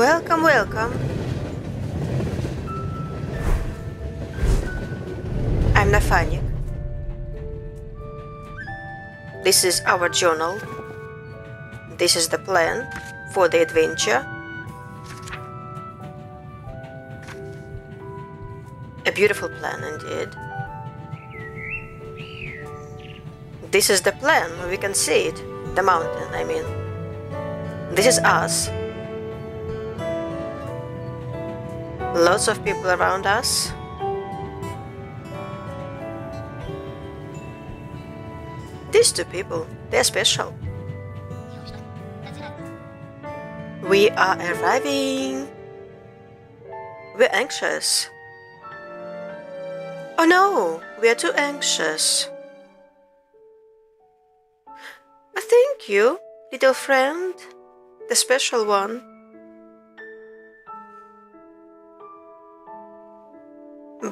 Welcome, welcome. I'm Nathaniel. This is our journal. This is the plan for the adventure. A beautiful plan indeed. This is the plan, we can see it. The mountain, I mean. This is us. Lots of people around us. These two people, they're special. We are arriving. We're anxious. Oh no, we are too anxious. Thank you, little friend, the special one.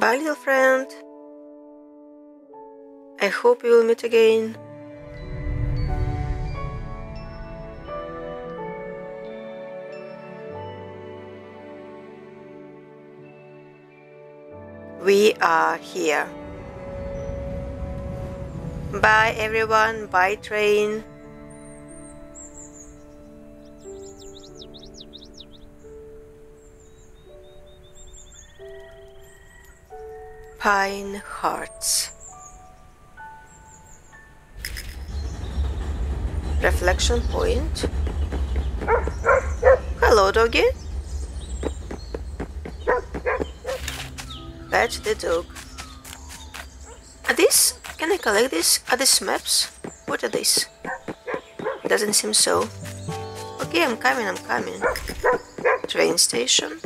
Bye, little friend. I hope we will meet again. We are here. Bye, everyone. Bye, train. Pine Hearts. Reflection point. Hello, doggy. Pet the dog. Are these? Can I collect these? Are these maps? What are these? Doesn't seem so. Okay, I'm coming, I'm coming. Train station.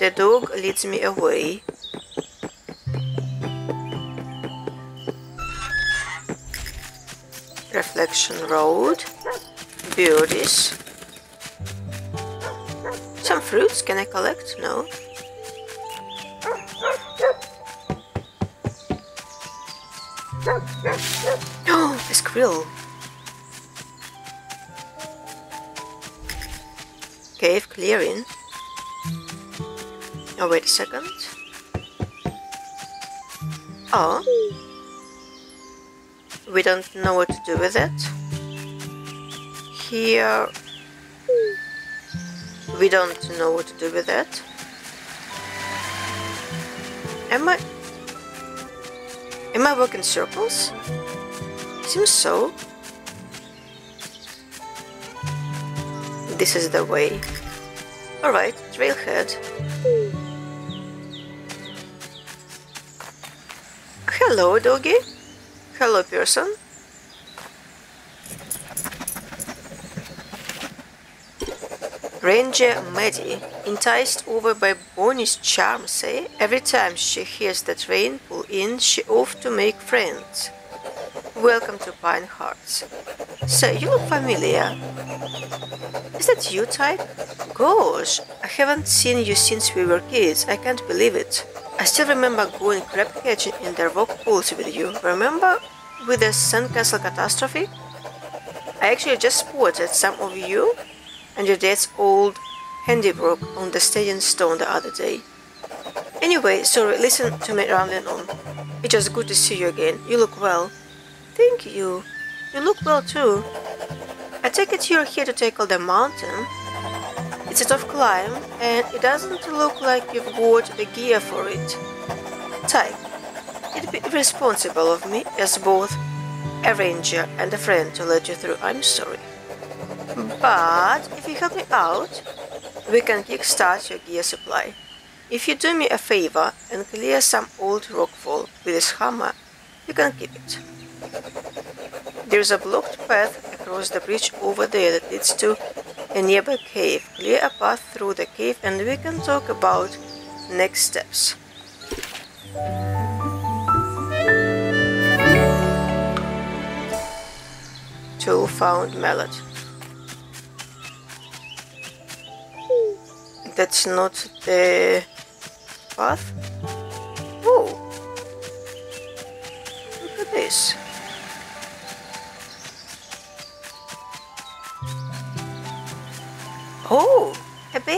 The dog leads me away. Reflection Road. Beauties. Some fruits can I collect? No. Oh, a squirrel. Cave clearing. Oh, wait a second. Oh. We don't know what to do with it. Here. We don't know what to do with it. Am I. Am I walking circles? Seems so. This is the way. Alright, trailhead. Hello, doggy. Hello, person. Ranger Maddie, enticed over by Bonnie's charm, say, every time she hears the train pull in, she off to make friends. Welcome to Pine Hearts. Say, you look familiar. Is that you, Tyke? Gosh, I haven't seen you since we were kids. I can't believe it. I still remember going crab catching in the rock pools with you. Remember with the sandcastle catastrophe? I actually just spotted some of you and your dad's old handiwork on the standing stone the other day. Anyway, sorry, listen to me rambling on. It's just good to see you again. You look well. Thank you. You look well too. I take it you're here to tackle the mountain. It's a tough climb, and it doesn't look like you've got the gear for it. Ty, it'd be irresponsible of me as both a ranger and a friend to let you through. I'm sorry. Hmm. But if you help me out, we can kickstart your gear supply. If you do me a favor and clear some old rockfall with this hammer, you can keep it. There's a blocked path across the bridge over there that leads to a nearby cave. Clear a path through the cave and we can talk about next steps. Tool found mallet. That's not the path.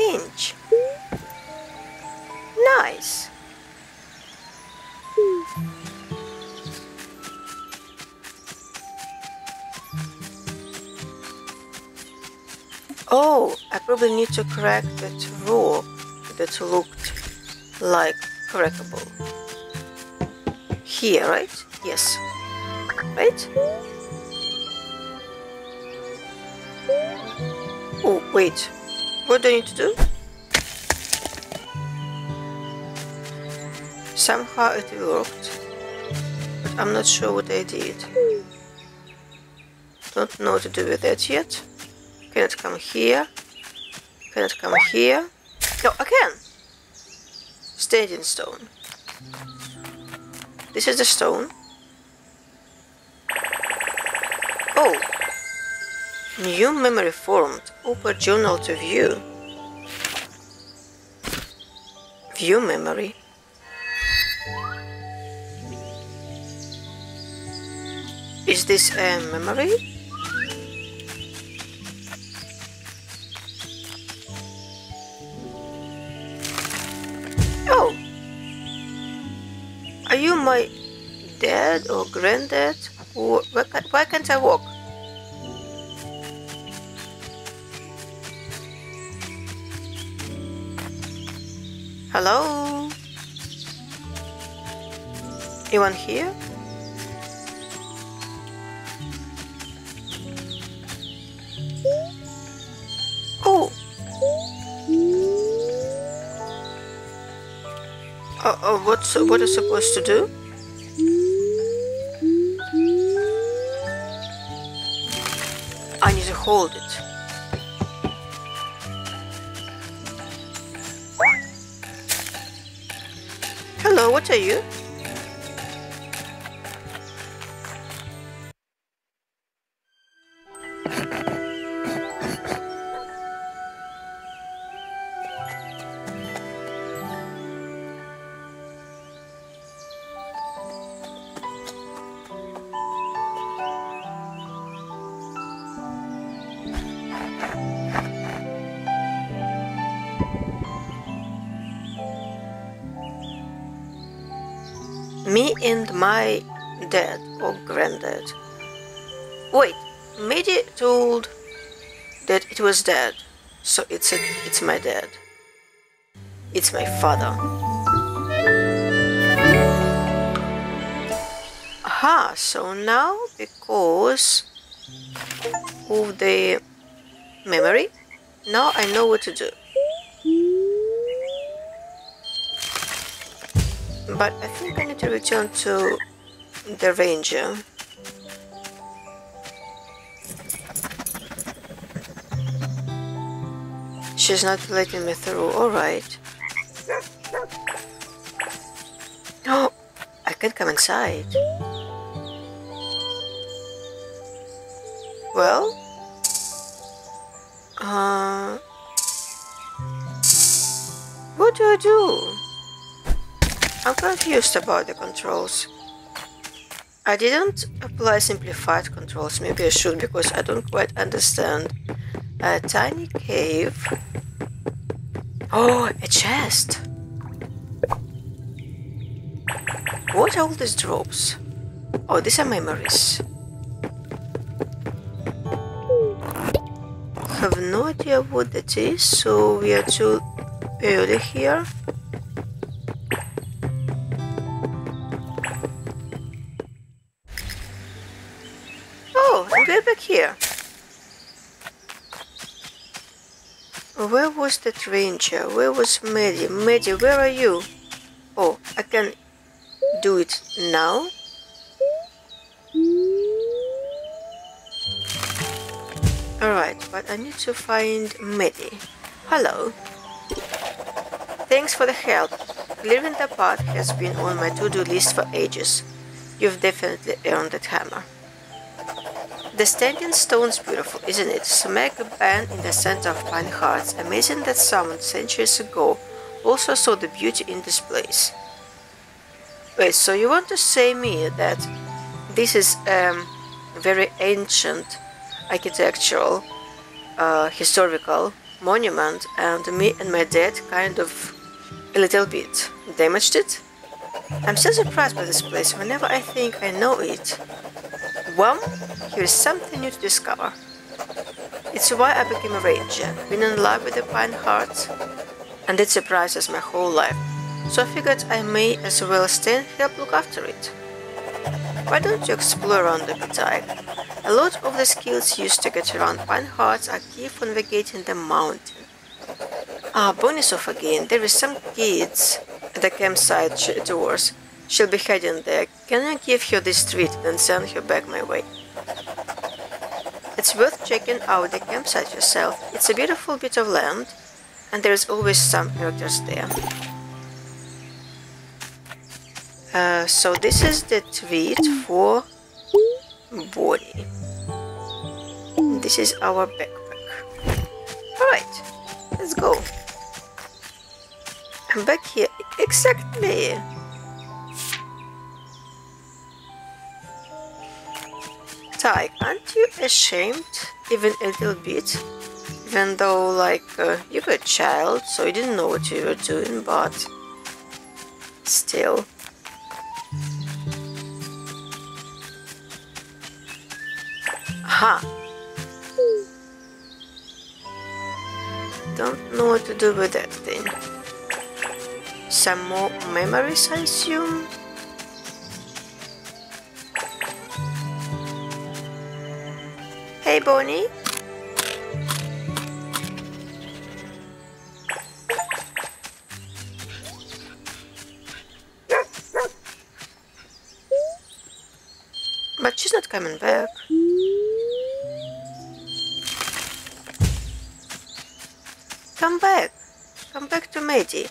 Bench. Nice. Oh, I probably need to correct that rule that looked like correctable. Here, right? Yes. Right? Oh, wait. What do I need to do? Somehow it worked, but I'm not sure what I did. Don't know what to do with that yet. Cannot come here. Cannot come here. No, I can! Standing stone. This is the stone. Oh! New memory formed. Open journal to view. View memory. Is this a memory? Oh! Are you my dad or granddad? Why can't I walk? Hello? Anyone here? Oh! Uh, uh, what's what is supposed to do? I need to hold it. What are you? My dad or granddad. Wait, Mehdi told that it was dad, so it's a, it's my dad. It's my father. Aha, so now because of the memory, now I know what to do. But I think I need to return to the ranger. She's not letting me through, alright. Oh, I can come inside. Well, uh, what do I do? I'm confused about the controls. I didn't apply simplified controls, maybe I should because I don't quite understand. A tiny cave. Oh, a chest! What are all these drops? Oh, these are memories. Have no idea what that is, so we are too early here. Where was that ranger? Where was Mehdi? Mehdi, where are you? Oh, I can do it now. Alright, but I need to find Mehdi. Hello. Thanks for the help. Clearing the path has been on my to-do list for ages. You've definitely earned that hammer. The standing stone's beautiful, isn't it? Smack bang in the center of Pine Hearts. Amazing that someone centuries ago also saw the beauty in this place. Wait, so you want to say me that this is um, very ancient architectural, uh, historical monument and me and my dad kind of a little bit damaged it. I'm so surprised by this place whenever I think I know it. Well, here is something new to discover. It's why I became a ranger, been in love with the Pine Hearts, and it surprises my whole life. So I figured I may as well stay and help look after it. Why don't you explore around the bit, A lot of the skills used to get around Pine Hearts are key for navigating the mountain. Ah, bonus off again. There is some kids at the campsite doors. She'll be heading there. Can I give her this treat and send her back my way? It's worth checking out the campsite yourself. It's a beautiful bit of land, and there's always some characters there. Uh, so this is the tweet for Bonnie. This is our backpack. Alright, let's go. I'm back here. Exactly. Ty, aren't you ashamed even a little bit? Even though, like, uh, you were a child, so you didn't know what you were doing, but still. Aha! Don't know what to do with that thing. Some more memories, I assume? Hey, Bonnie. But she's not coming back. Come back. Come back to Maddie.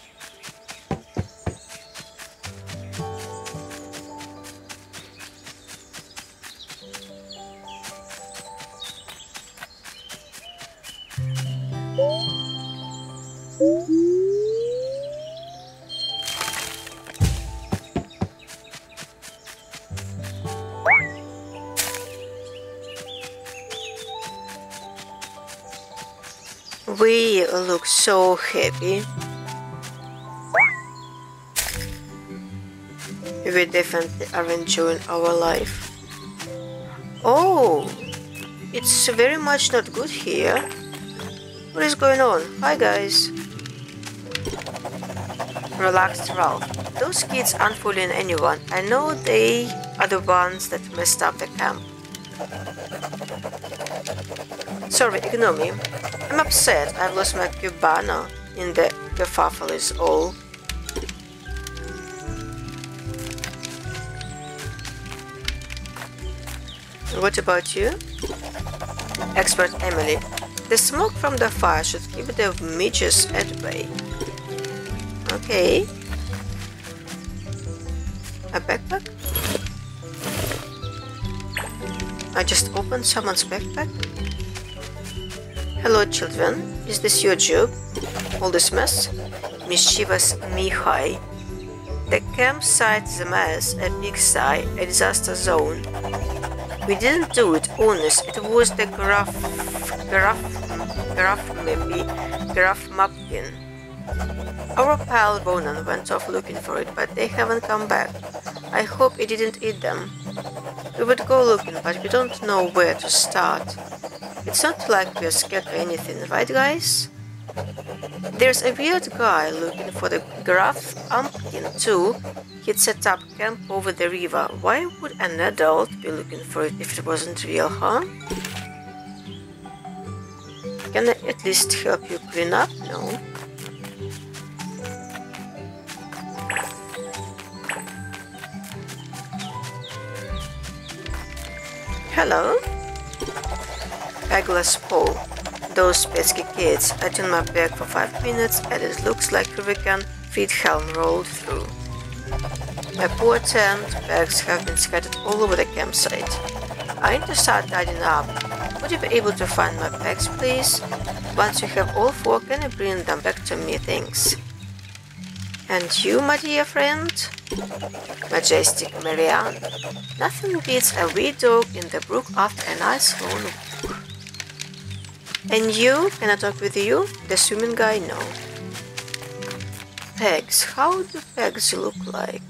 Happy. We definitely are enjoying our life. Oh, it's very much not good here. What is going on? Hi guys. Relaxed Ralph. Those kids aren't fooling anyone. I know they are the ones that messed up the camp. Sorry, ignore me. I'm upset. I've lost my Cubano in the kerfuffle is all. What about you? Expert Emily. The smoke from the fire should keep the midges at bay. Okay. A backpack? I just opened someone's backpack? Hello, children. Is this your job? All this mess? Mischievous Mihai. The campsite is a mess, a big pigsty, a disaster zone. We didn't do it, honest. It was the graph, graph, graph, maybe, graph Mapkin. Our pal Bonan went off looking for it, but they haven't come back. I hope it didn't eat them. We would go looking, but we don't know where to start. It's not like we're scared of anything, right guys? There's a weird guy looking for the Graf pumpkin too. He'd set up camp over the river. Why would an adult be looking for it if it wasn't real, huh? Can I at least help you clean up? No. Hello? Aglas Paul. Those pesky kids. I turned my back for five minutes and it looks like Hurricane Friedhelm rolled through. My poor tent bags have been scattered all over the campsite. I need to start tidying up. Would you be able to find my bags, please? Once you have all four, can you bring them back to me? Thanks. And you, my dear friend? Majestic Marianne. Nothing beats a wee dog in the brook after a nice long. And you? Can I talk with you? The swimming guy? No. Pegs. How do pegs look like?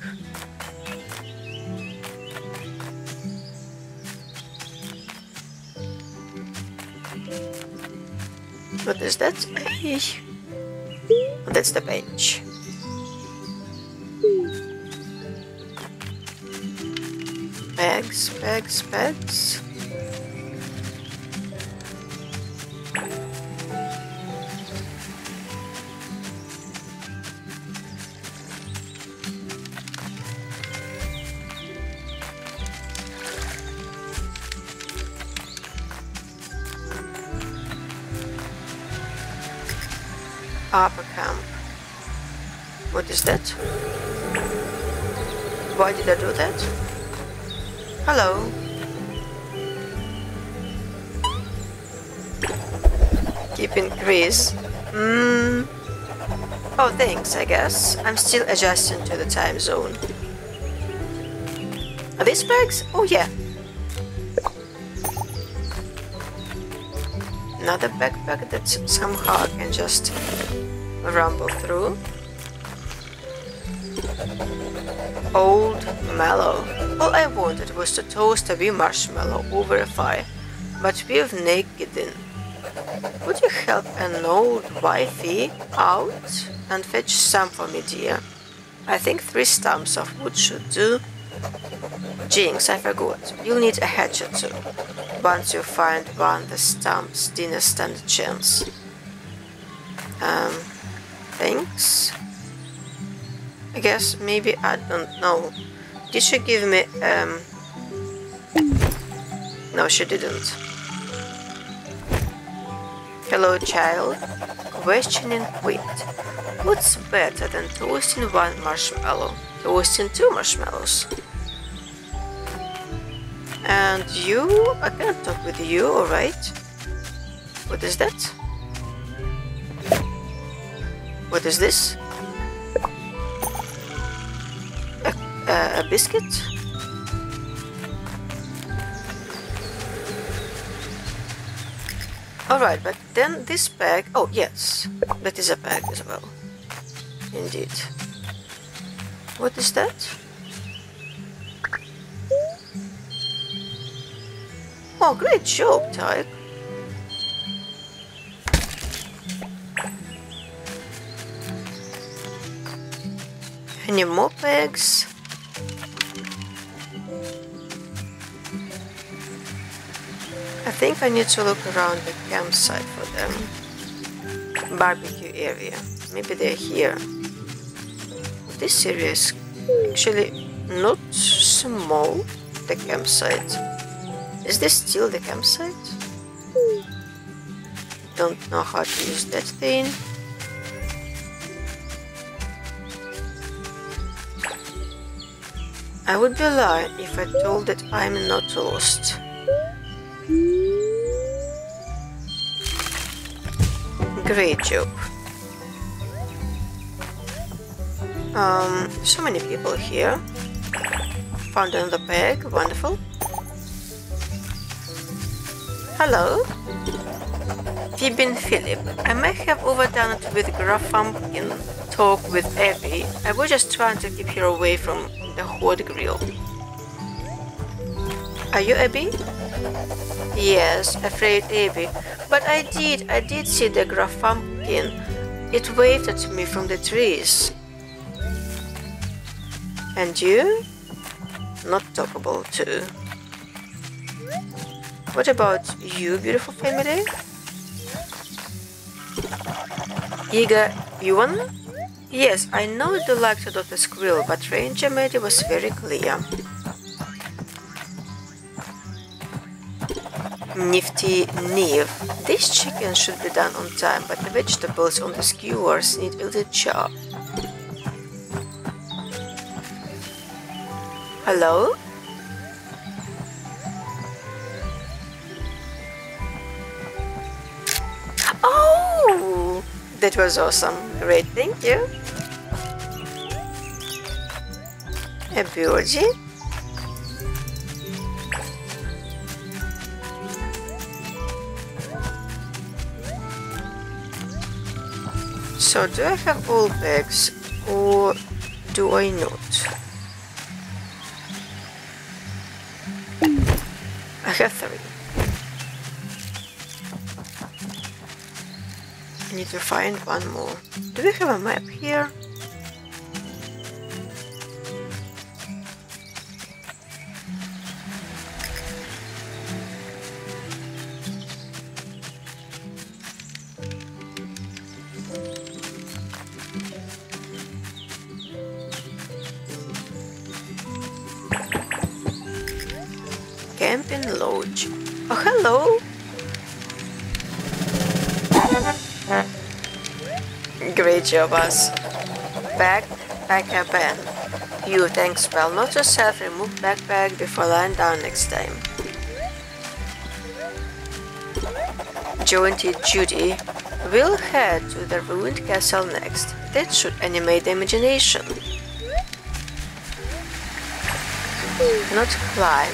What is that? That's the bench. Bags, bags, bags. Upper camp. What is that? Why did I do that? Hello. Keeping Chris. Hmm. Oh, thanks, I guess. I'm still adjusting to the time zone. Are these bags? Oh, yeah. Another backpack that somehow I can just rumble through. Old Mallow. All I wanted was to toast a wee marshmallow over a fire, but we've naked in. Would you help an old wifey out and fetch some for me, dear? I think three stumps of wood should do. Jinx, I forgot. You'll need a hatchet too. Once you find one, the stumps didn't stand a chance. Um, thanks. I guess maybe I don't know. Did she give me um No she didn't. Hello child. Questioning quit. What's better than toasting one marshmallow? Toasting two marshmallows. And you? I can't talk with you, alright? What is that? What is this? A, a, a biscuit? Alright, but then this bag... Oh, yes. That is a bag as well. Indeed. What is that? Oh, great job, Tyke. Any more bags? I think I need to look around the campsite for them. Barbecue area. Maybe they're here. This area is actually not small, the campsite. Is this still the campsite? Don't know how to use that thing. I would be lying if I told that I'm not lost. Great job. Um, so many people here. Found another bag, wonderful. Hello? Fibin Philip. I may have overdone it with Graffumpkin talk with Abby. I was just trying to keep her away from the hot grill. Are you Abby? Yes, afraid Abby. But I did, I did see the Graffumpkin. It waved at me from the trees. And you? Not talkable too. What about you, beautiful family? Iga Yuan? Yes, I know the like to adopt a squirrel, but Ranger Mary was very clear. Nifty Neve. This chicken should be done on time, but the vegetables on the skewers need a little chop. Hello? Oh! That was awesome. Great, thank you. So do I have all bags or do I not? I have three. I need to find one more. Do we have a map here? Us. Backpacker Ben. You, thanks, well. Not yourself, remove backpack before lying down next time. And Judy will head to the ruined castle next. That should animate the imagination. Not climb.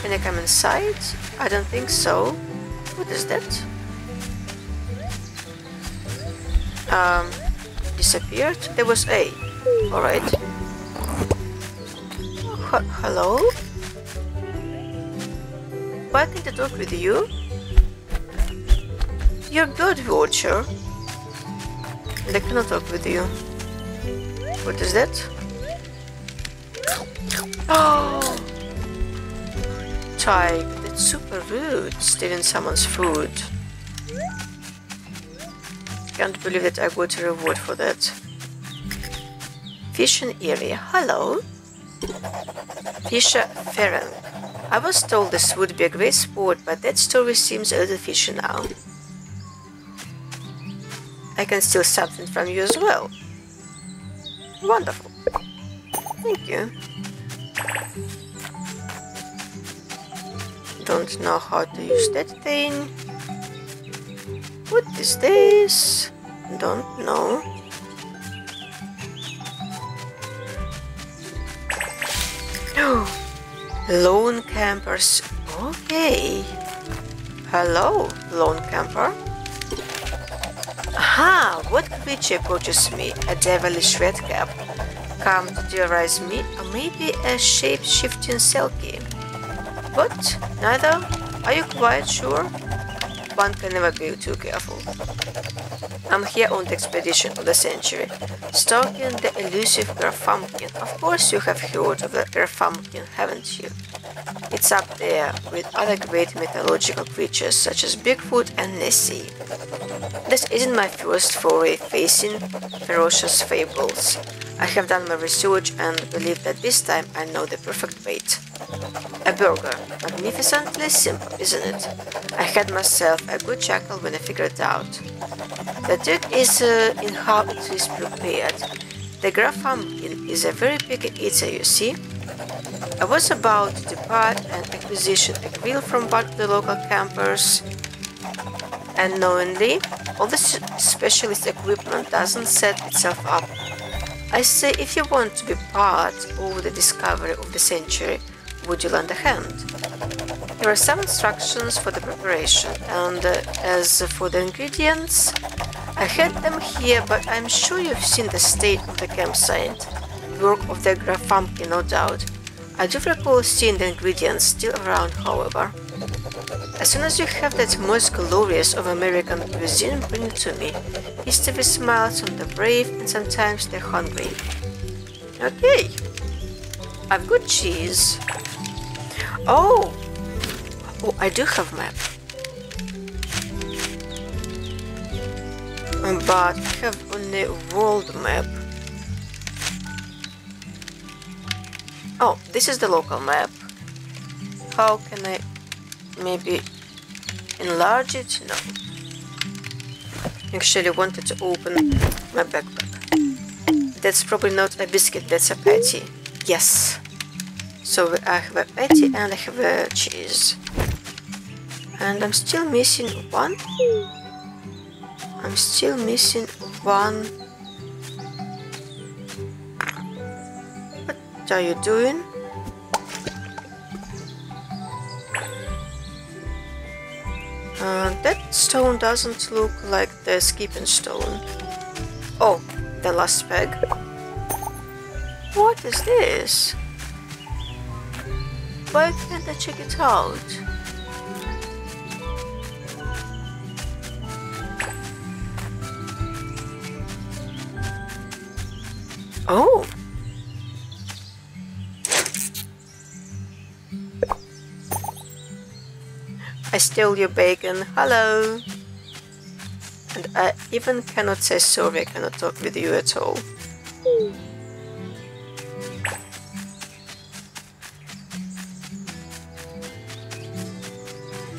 Can I come inside? I don't think so. What is that? Um, disappeared? There was A. Alright. H hello? Why can't I talk with you? You're good, Watcher. I cannot talk with you. What is that? Oh! Tyke, that's super rude, stealing someone's food. Can't believe that I got a reward for that. Fishing area, hello? Fisher Ferren. I was told this would be a great sport, but that story seems a little fishy now. I can steal something from you as well. Wonderful. Thank you. Don't know how to use that thing. What is this? Don't know. lone campers. Okay. Hello, lone camper. Aha! What creature approaches me? A devilish red cap. Come to terrorize me, or maybe a shape-shifting selkie. What? Neither? Are you quite sure? One can never be too careful. I'm here on the expedition of the century, stalking the elusive Garfunkel. Of course you have heard of the Garfunkel, haven't you? It's up there with other great mythological creatures such as Bigfoot and Nessie. This isn't my first foray facing ferocious fables. I have done my research and believe that this time I know the perfect bait. A burger. Magnificently simple, isn't it? I had myself a good chuckle when I figured it out. The trick is uh, in how it is prepared. The Garfunkel is a very picky eater, you see. I was about to depart and acquisition a grill from one of the local campers. Unknowingly, all the specialist equipment doesn't set itself up. I say if you want to be part of the discovery of the century, would you lend a hand? Here are some instructions for the preparation, and uh, as for the ingredients, I had them here, but I'm sure you've seen the state of the campsite. Work of the Garfunkel, no doubt. I do recall seeing the ingredients still around, however. As soon as you have that most glorious of American cuisine, bring it to me. History smiles on the brave and sometimes the hungry. Okay. I've got cheese. Oh! Oh, I do have map. But I have only world map. Oh, this is the local map. How can I maybe enlarge it? No. Actually wanted to open my backpack. That's probably not a biscuit, that's a patty. Yes. So I have a patty and I have a cheese. And I'm still missing one. I'm still missing one. What are you doing? Uh, that stone doesn't look like the skipping stone. Oh, the last peg. What is this? Why can't I check it out? Oh. I stole your bacon. Hello. And I even cannot say sorry, I cannot talk with you at all.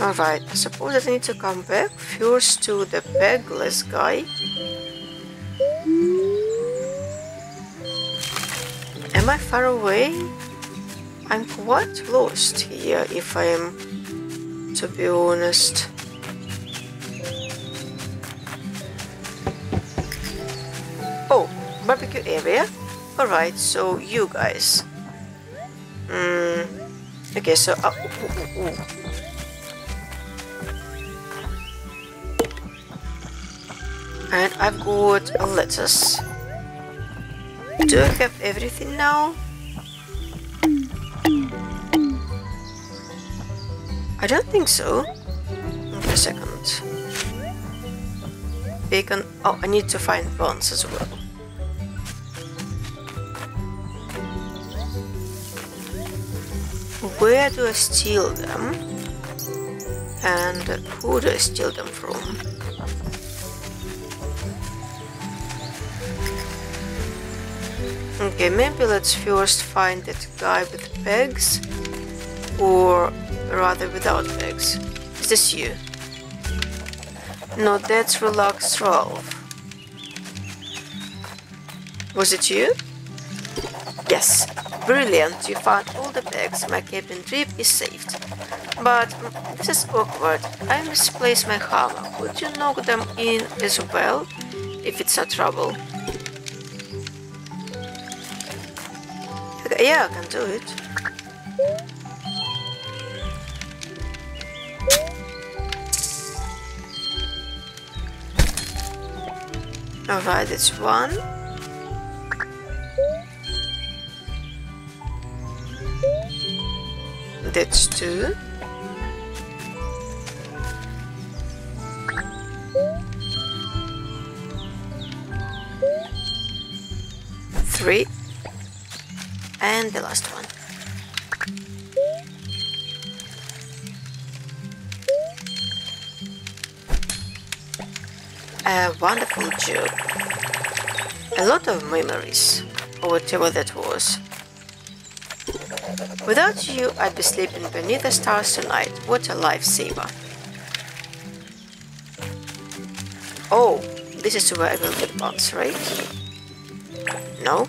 Alright, I suppose I need to come back first to the bagless guy. Am I far away? I'm quite lost here if I am to be honest. Oh, barbecue area? Alright, so you guys. Hmm. Okay, so. Uh, ooh, ooh, ooh. And I've got lettuce. Do I have everything now? I don't think so. Wait a second. Bacon. Oh, I need to find buns as well. Where do I steal them? And who do I steal them from? Okay, maybe let's first find that guy with the pegs, or rather without pegs. Is this you? No, that's Relax Ralph. Was it you? Yes, brilliant, you found all the bags, my cabin trip is saved. But this is awkward, I misplaced my hammer, could you knock them in as well, if it's a trouble? Yeah, I can do it. Alright, it's one. That's two. Three. And the last one. Wonderful job. A lot of memories, or whatever that was. Without you, I'd be sleeping beneath the stars tonight. What a lifesaver. Oh, this is where I will get bugs, right? No?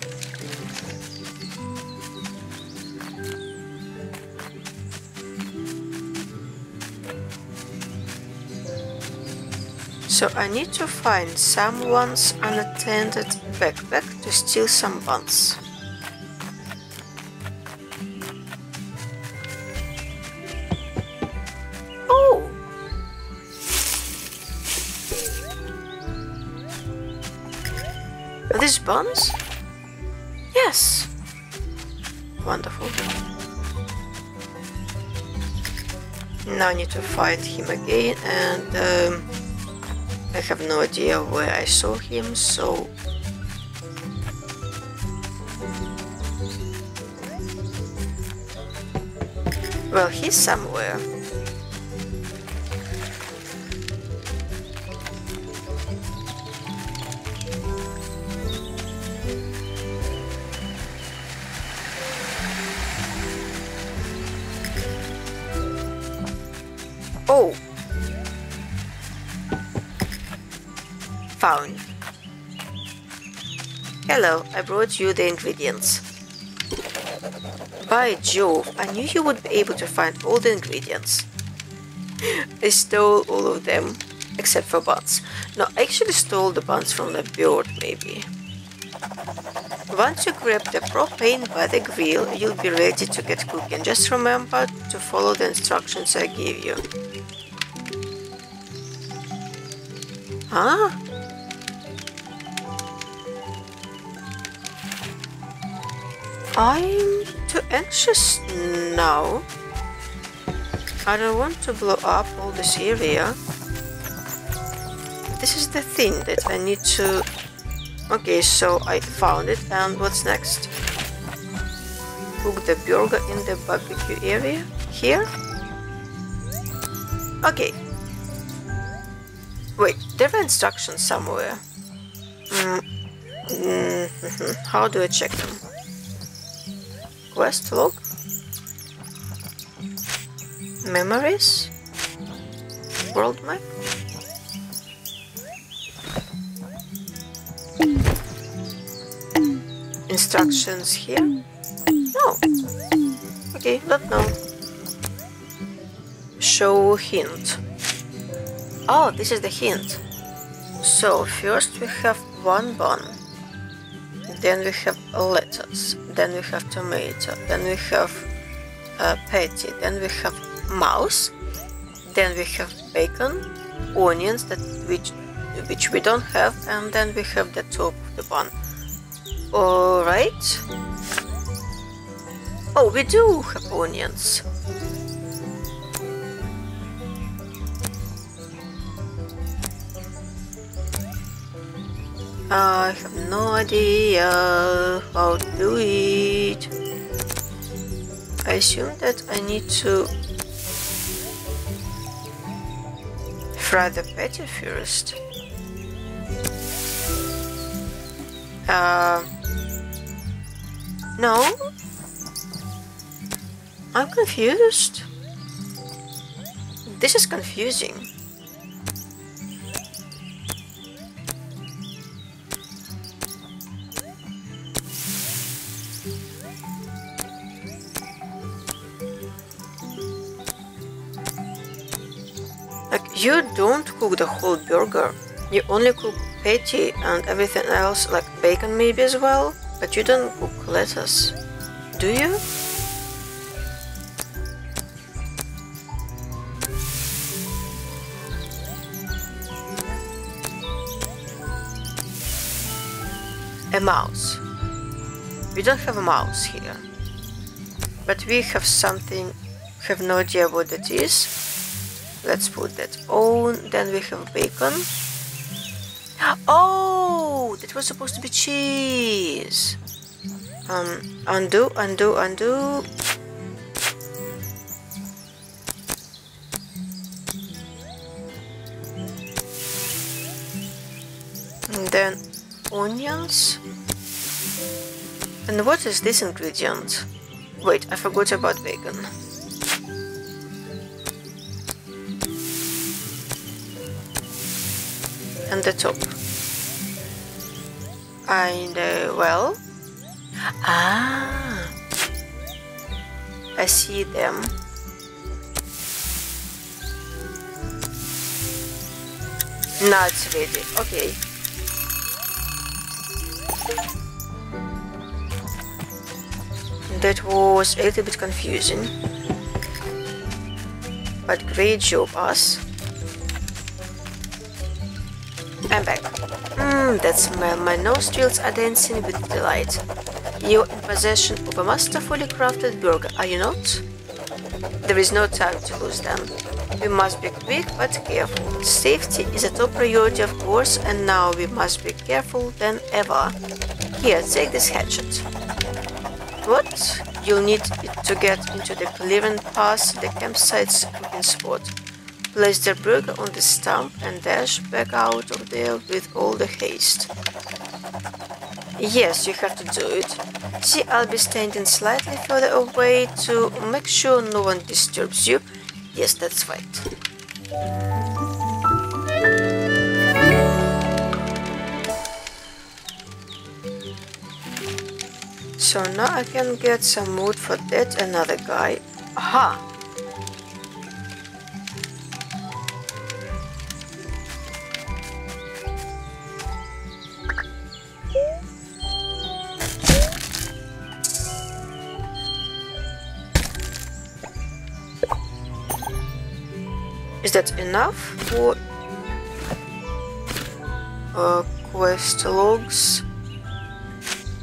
So I need to find someone's unattended backpack to steal some buns. Oh! Are these buns? Yes! Wonderful. Now I need to find him again and um, I have no idea where I saw him, so... Well, he's somewhere. Hello, I brought you the ingredients. By Jove, I knew you would be able to find all the ingredients. I stole all of them, except for buns. No, I actually stole the buns from the bird, maybe. Once you grab the propane by the grill, you'll be ready to get cooking. Just remember to follow the instructions I give you. Huh? I'm too anxious now. I don't want to blow up all this area. This is the thing that I need to... Okay, so I found it and what's next? Cook the burger in the barbecue area? Here? Okay. Wait, there are instructions somewhere. Mm. Mm -hmm. How do I check them? Quest log? Memories? World map? Instructions here? No. Okay, don't know. Show hint. Oh, this is the hint. So, first we have one bun. Then we have lettuce. Then we have tomato. Then we have a patty. Then we have mouse. Then we have bacon, onions that which which we don't have, and then we have the top of the bun. Alright. Oh, we do have onions. I have no idea how to do it. I assume that I need to fry the patty first. Uh, no? I'm confused. This is confusing. You don't cook the whole burger. You only cook patty and everything else, like bacon maybe as well, but you don't cook lettuce. Do you? A mouse. We don't have a mouse here. But we have something, have no idea what it is. Let's put that on. Then we have bacon. Oh, that was supposed to be cheese. Um, undo, undo, undo. And then onions. And what is this ingredient? Wait, I forgot about bacon. And the top. And uh, well, ah, I see them. Now it's ready. Okay. That was a little bit confusing. But great job, us. I'm back. Mmm, that smell. My nostrils are dancing with delight. You're in possession of a masterfully crafted burger, are you not? There is no time to lose then. We must be quick but careful. Safety is a top priority, of course, and now we must be careful than ever. Here, take this hatchet. What? You'll need it to get into the clearing past the campsite's cooking spot. Place the burger on the stump and dash back out of there with all the haste. Yes, you have to do it. See, I'll be standing slightly further away to make sure no one disturbs you. Yes, that's right. So now I can get some wood for that another guy. Aha! That enough for uh, quest logs?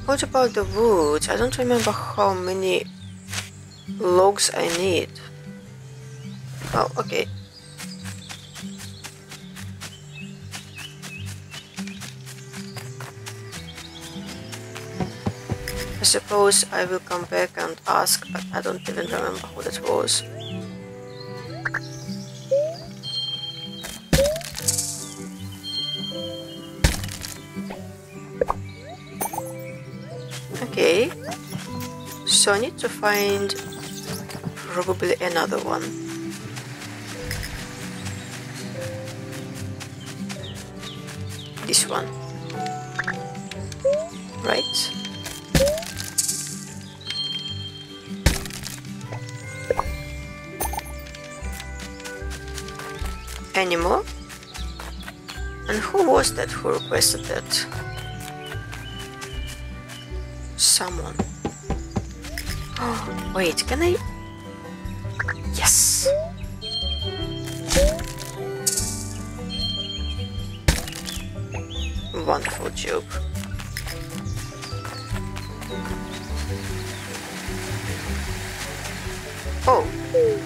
What about the wood? I don't remember how many logs I need. Oh, okay. I suppose I will come back and ask, but I don't even remember who that was. So I need to find probably another one. This one. Right? Any more? And who was that who requested that? Wait, can I... Yes! Wonderful job. Oh,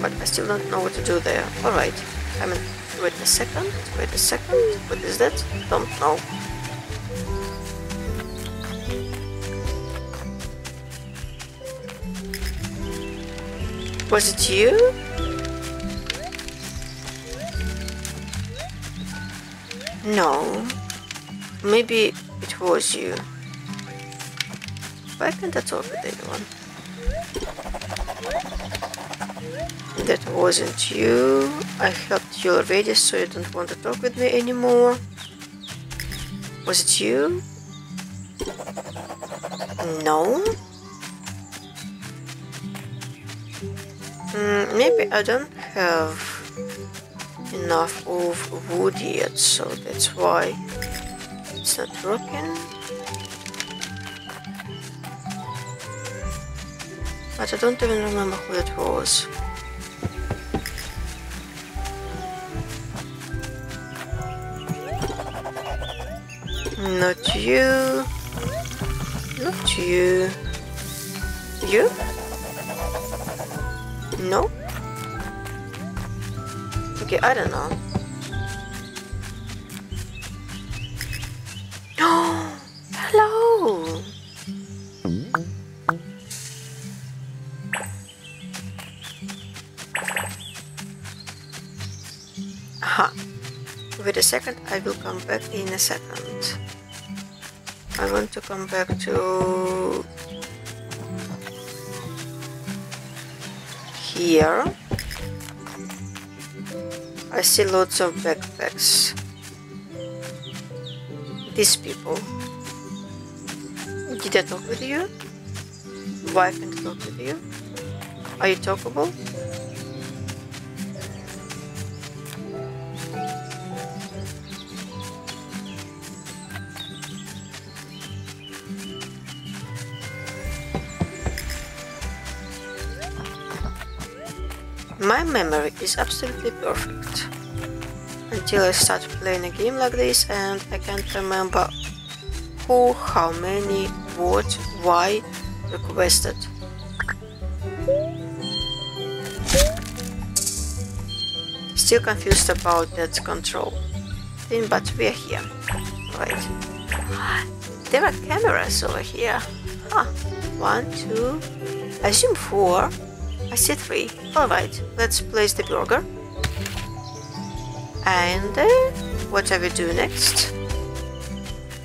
but I still don't know what to do there. Alright, I mean, wait a second, wait a second, what is that? Don't know. Was it you? No. Maybe it was you. Why can't I talk with anyone? That wasn't you. I helped you already, so you don't want to talk with me anymore. Was it you? No. I don't have enough of wood yet, so that's why it's not working. But I don't even remember who it was. Not you. Not you. You? Okay, I don't know. Hello! Wait a second, I will come back in a second. I want to come back to here. I see lots of backpacks. These people. Did I talk with you? Why can't I talk with you? Are you talkable? Memory is absolutely perfect. Until I start playing a game like this and I can't remember who, how many, what, why requested. Still confused about that control thing, but we're here. Right. There are cameras over here. Huh. One, two, I assume four. I three. Alright, let's place the burger. And uh, what do we do next?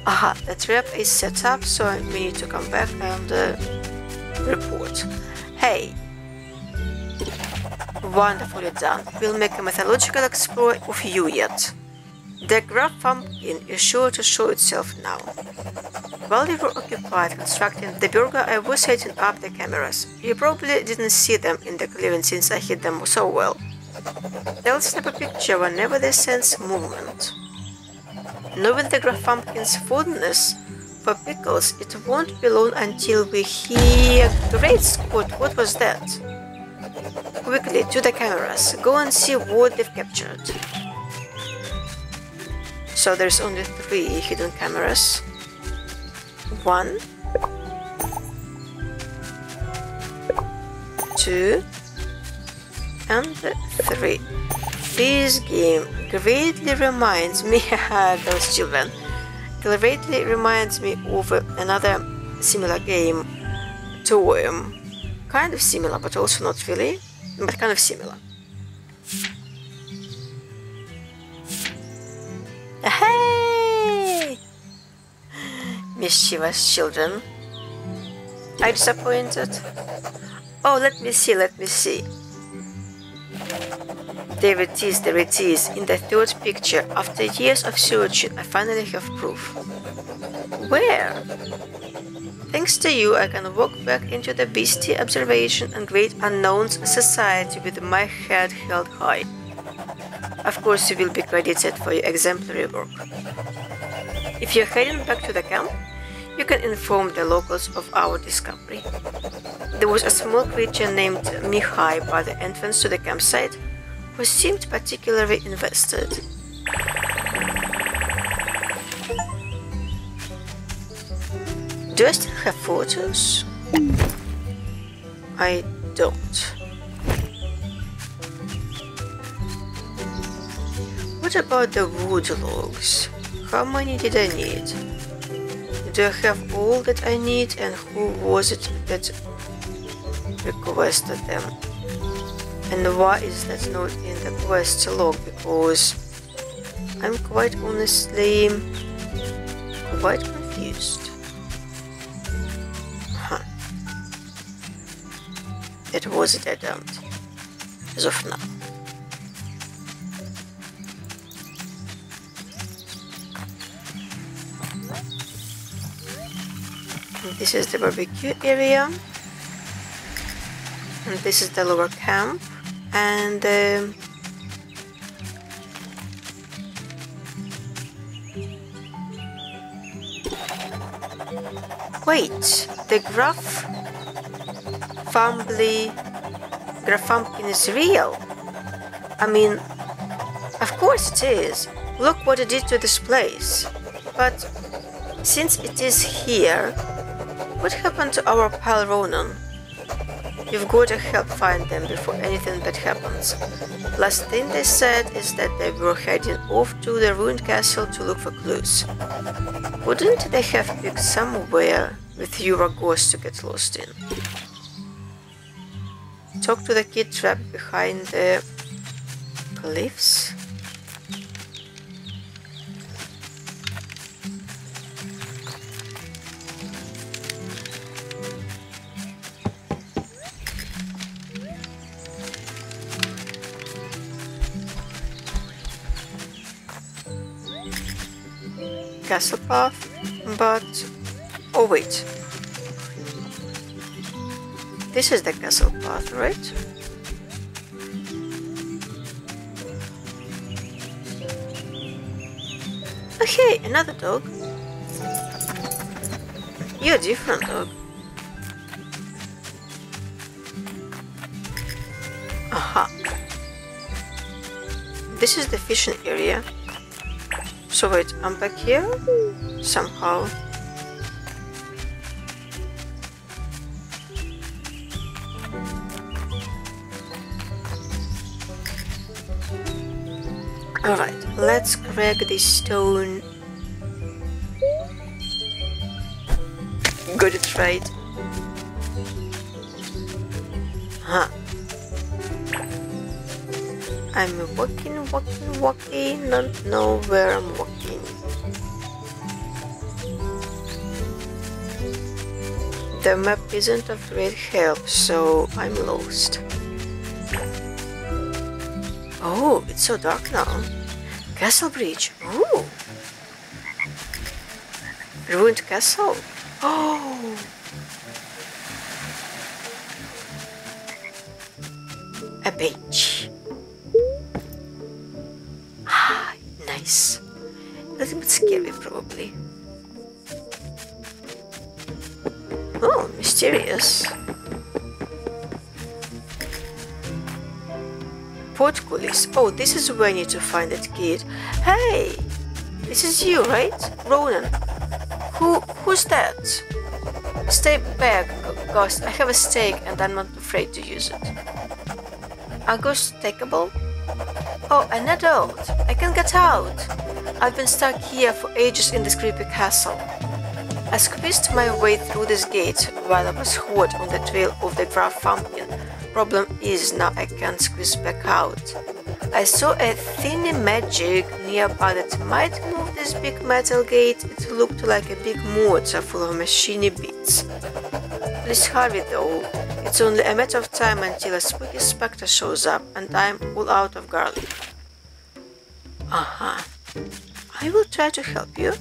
Aha, the trap is set up, so we need to come back and uh, report. Hey! Wonderfully done. We'll make a mythological explorer of you yet. The Graf pumpkin is sure to show itself now. While you were occupied constructing the burger, I was setting up the cameras. You probably didn't see them in the clearing since I hid them so well. They'll snap a picture whenever they sense movement. Knowing the Graf pumpkin's fondness for pickles, it won't be long until we hear... Great Scott, what was that? Quickly, to the cameras. Go and see what they've captured. So there's only three hidden cameras one, two, and three. This game greatly reminds me those children. Greatly reminds me of another similar game, Toem. Um, kind of similar, but also not really, but kind of similar. Hey! Mischievous children. Are you disappointed? Oh, let me see, let me see. There it is, there it is, in the third picture. After years of searching, I finally have proof. Where? Thanks to you, I can walk back into the beastie observation and great unknowns society with my head held high. Of course, you will be credited for your exemplary work. If you're heading back to the camp, you can inform the locals of our discovery. There was a small creature named Mihai by the entrance to the campsite who seemed particularly invested. Do I still have photos? I don't. What about the wood logs? How many did I need? Do I have all that I need and who was it that requested them? And why is that not in the quest log? Because I'm quite honestly quite confused. Huh. It was it I don't. As of now. This is the barbecue area. And this is the lower camp. And um, Wait, the Graf family Graffumpkin is real. I mean, of course it is. Look what it did to this place. But since it is here, what happened to our pal Ronan? You've got to help find them before anything bad happens. Last thing they said is that they were heading off to the ruined castle to look for clues. Wouldn't they have picked somewhere with your ghost to get lost in? Talk to the kid trapped behind the cliffs? Castle path, but... Oh wait. This is the castle path, right? Okay, another dog. You're different dog. Aha. This is the fishing area. So wait, I'm back here? Somehow. Alright, let's crack this stone. Good it I'm walking, walking, walking, don't know where I'm walking. The map isn't of great help, so I'm lost. Oh, it's so dark now. Castle Bridge. Ooh. Ruined castle. Oh. This is where I need to find that kid. Hey! This is you, right? Ronan. Who, who's that? Stay back. Ghost, I have a stake and I'm not afraid to use it. A ghost stakeable? Oh, an adult! I can get out! I've been stuck here for ages in this creepy castle. I squeezed my way through this gate while I was hot on the trail of the Graf pumpkin. Problem is now I can't squeeze back out. I saw a thin magic nearby that might move this big metal gate. It looked like a big mortar full of machiny bits. Please hurry though. It's only a matter of time until a spooky specter shows up and I'm all out of garlic. Uh-huh. I will try to help you.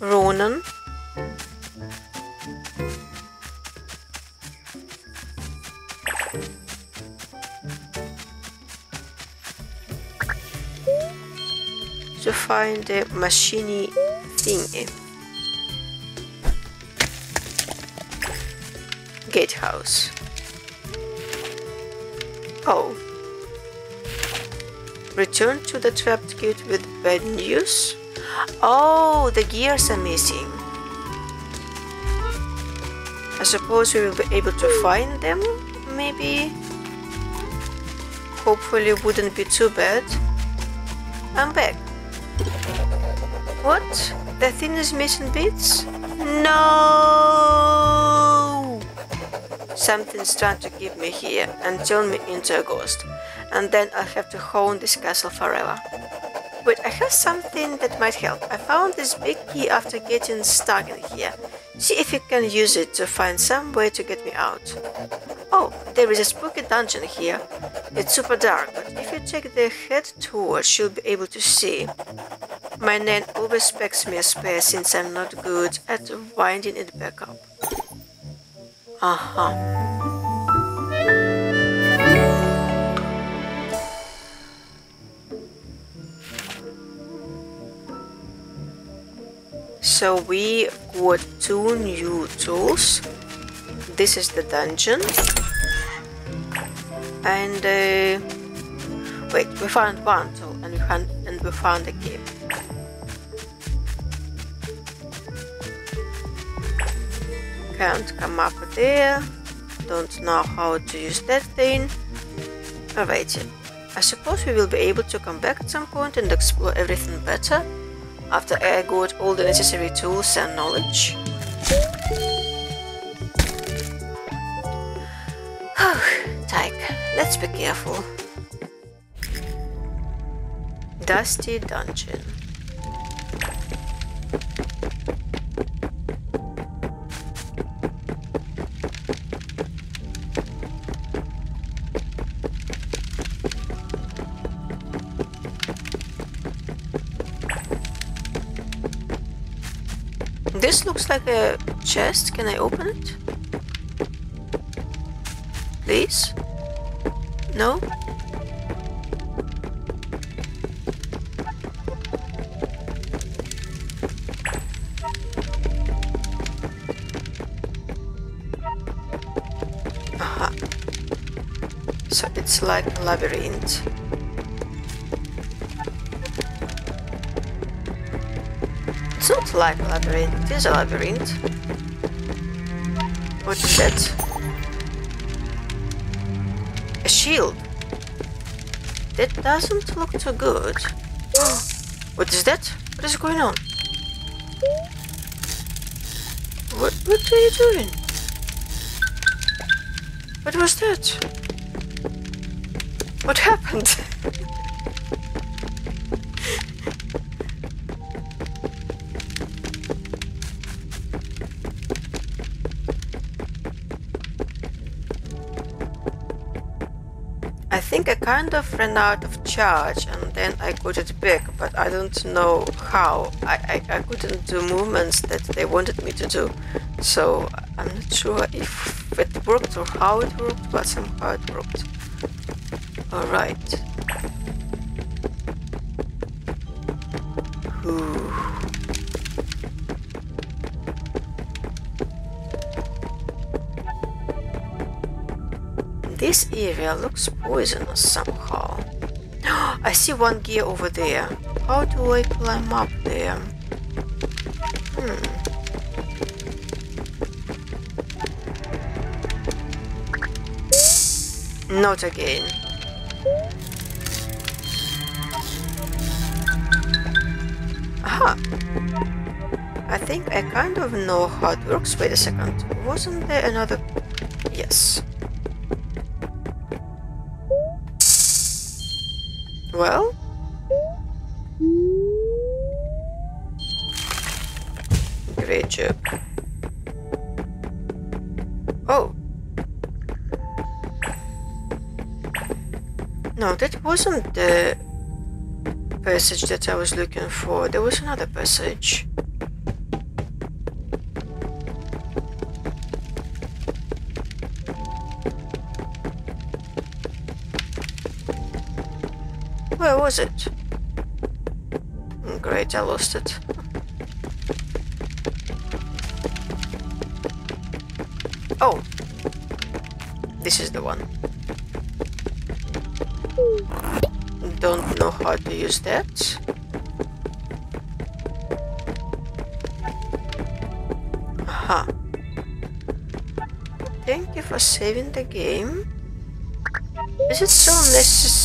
Ronan. Find the machine thingy. Gatehouse. Oh. Return to the trapped gate with bad news? Oh, the gears are missing. I suppose we will be able to find them, maybe? Hopefully it wouldn't be too bad. I'm back. What? The thing is missing bits? No! Something's trying to keep me here and turn me into a ghost. And then I'll have to haunt this castle forever. Wait, I have something that might help. I found this big key after getting stuck in here. See if you can use it to find some way to get me out. Oh, there is a spooky dungeon here. It's super dark, but if you take the head torch, you'll be able to see. My nan always specs me a spare since I'm not good at winding it back up. Uh-huh. So we got two new tools. This is the dungeon. And uh, wait, we found one tool and we found and we found a key. Can't come up there. Don't know how to use that thing. Alright, I suppose we will be able to come back at some point and explore everything better after I got all the necessary tools and knowledge. Let's be careful. Dusty Dungeon. This looks like a chest. Can I open it? Please? No? Aha. So it's like a labyrinth. It's not like a labyrinth, it is a labyrinth. What is that? Shield. That doesn't look too good. what is that? What is going on? What, what are you doing? What was that? What happened? kind of ran out of charge and then I got it back, but I don't know how. I, I, I couldn't do movements that they wanted me to do, so I'm not sure if it worked or how it worked, but somehow it worked. Alright. area looks poisonous somehow. I see one gear over there. How do I climb up there? Hmm. Not again. Aha! I think I kind of know how it works. Wait a second. Wasn't there another... Yes. Well? Great job. Oh. No, that wasn't the passage that I was looking for. There was another passage. Was it? Hmm, great, I lost it. Oh! This is the one. Don't know how to use that. Aha. Thank you for saving the game. Is it so necessary?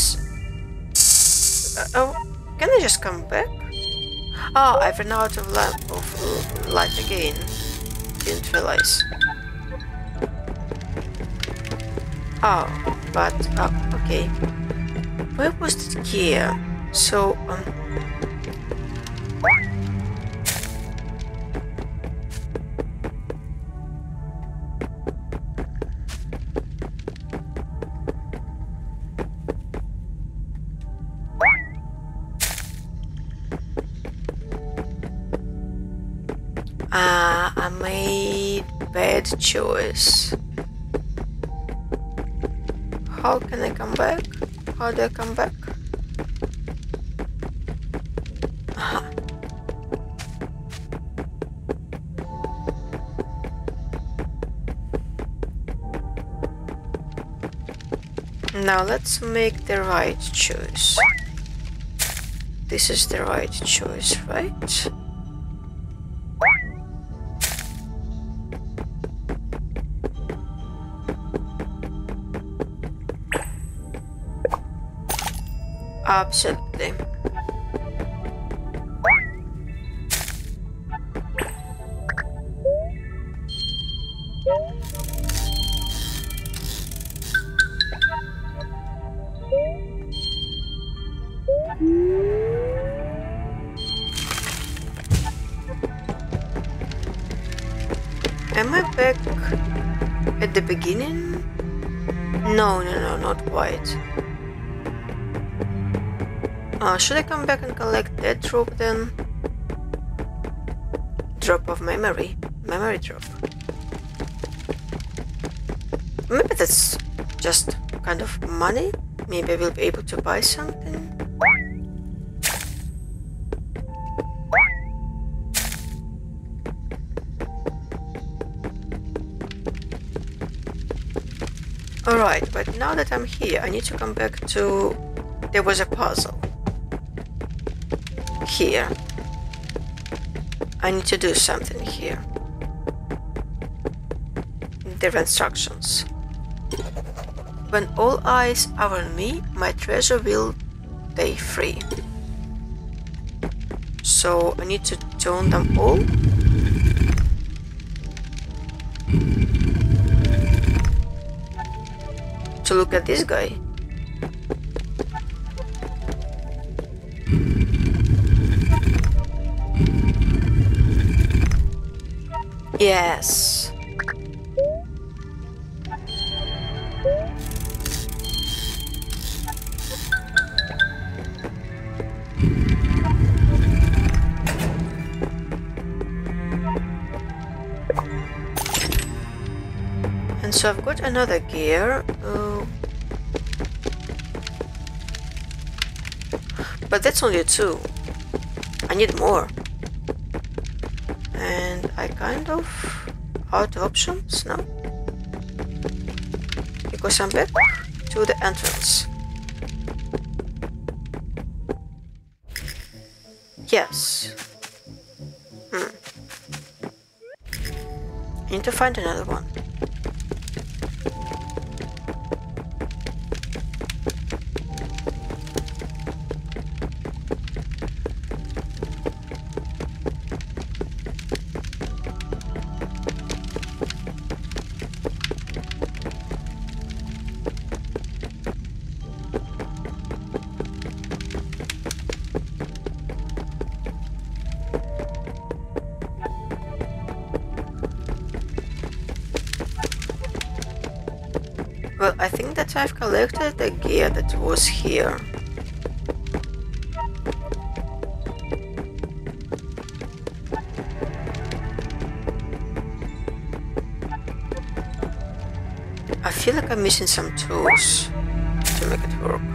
Just come back? Oh, I've run out of, lamp of light again. Didn't realize. Oh, but, uh, okay. Where was the key? So, do I come back? Aha. Now let's make the right choice. This is the right choice, right? Absolutely. Am drop then? Drop of memory. Memory drop. Maybe that's just kind of money. Maybe we'll be able to buy something. Alright, but now that I'm here, I need to come back to... There was a puzzle. Here. I need to do something here. There are instructions. When all eyes are on me, my treasure will stay free. So I need to turn them all to look at this guy. Yes. And so I've got another gear. Uh, but that's only two. I need more. Kind of out options now. Because I'm back to the entrance. Yes. Hmm. I need to find another one. That I've collected the gear that was here. I feel like I'm missing some tools to make it work.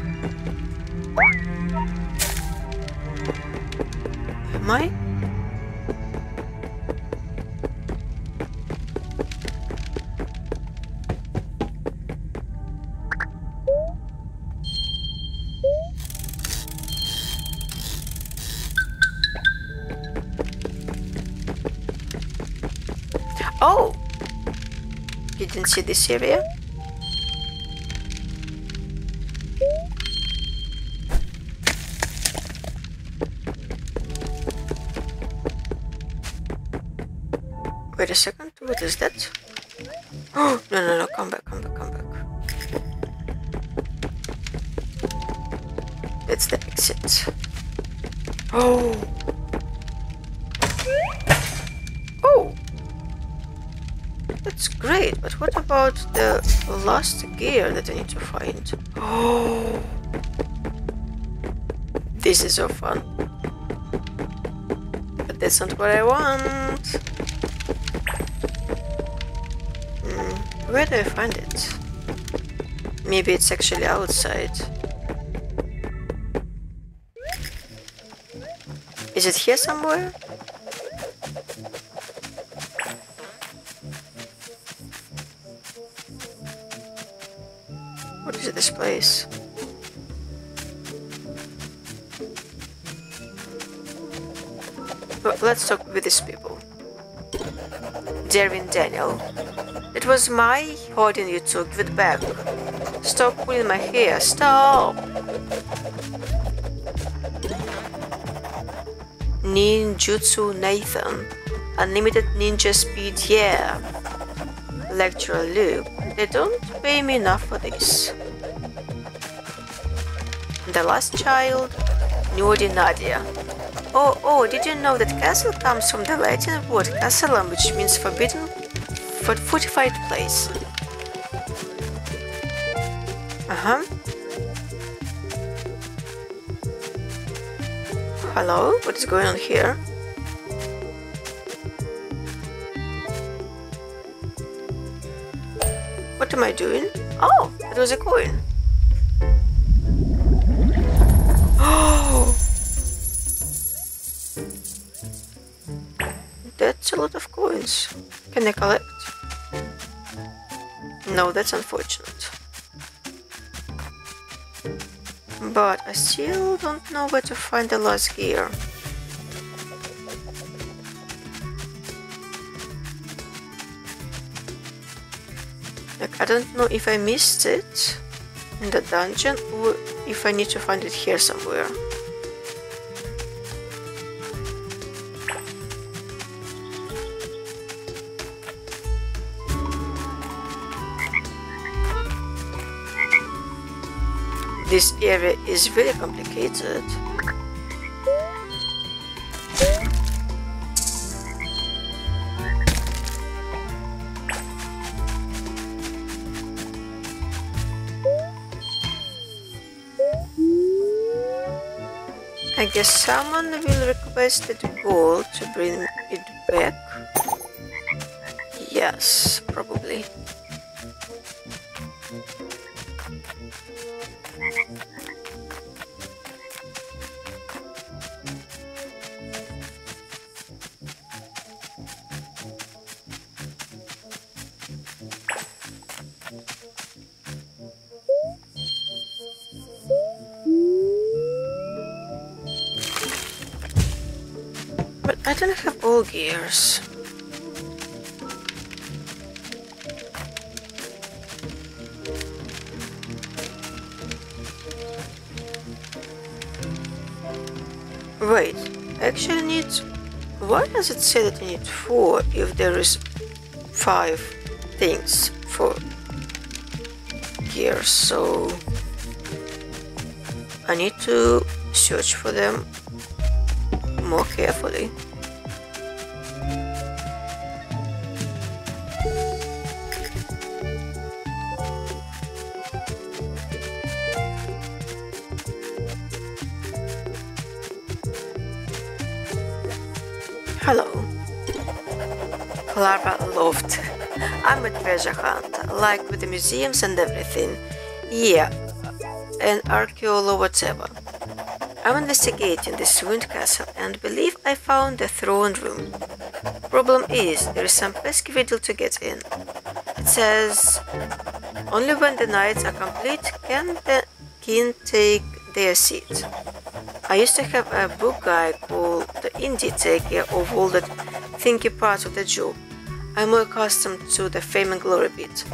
You didn't see that I need to find? Oh! This is so fun. But that's not what I want. Hmm, where do I find it? Maybe it's actually outside. Is it here somewhere? This place? Well, let's talk with these people. Darwin Daniel. It was my hoarding you took, it back. Stop pulling my hair, stop! Ninjutsu Nathan. Unlimited ninja speed, yeah. Lecturer Luke. They don't pay me enough for this. The last child, Nerdy Nadia. Oh, oh, did you know that castle comes from the Latin word castellum, which means forbidden, for fortified place? Uh-huh. Hello? What is going on here? What am I doing? Oh, it was a coin. I collect? No, that's unfortunate. But I still don't know where to find the last gear. Like, I don't know if I missed it in the dungeon or if I need to find it here somewhere. This area is very complicated. I guess someone will request the gold to bring it back. Yes, probably. Don't have all gears. Wait, actually need... Why does it say that I need four if there is five things for gears? So... I need to search for them more carefully. I'm a treasure hunt, like with the museums and everything. Yeah, an archaeologist whatever. I'm investigating this ruined castle and believe I found the throne room. Problem is, there is some pesky riddle to get in. It says, only when the knights are complete can the king take their seat. I used to have a book guy called the indie take care of all the thinky parts of the job. I'm more accustomed to the fame and glory bit.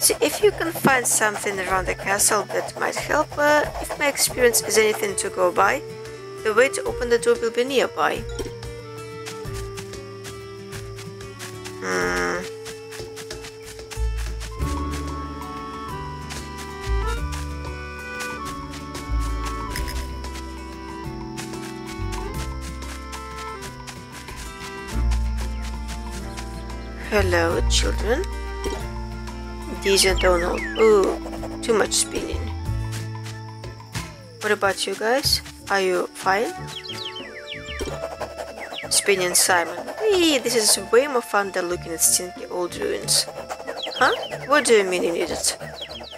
See if you can find something around the castle that might help. Uh, if my experience is anything to go by, the way to open the door will be nearby. Hello, children. These are Donald. Ooh, too much spinning. What about you guys? Are you fine? Spinning Simon. Hey, this is way more fun than looking at stinky old ruins. Huh? What do you mean you need it?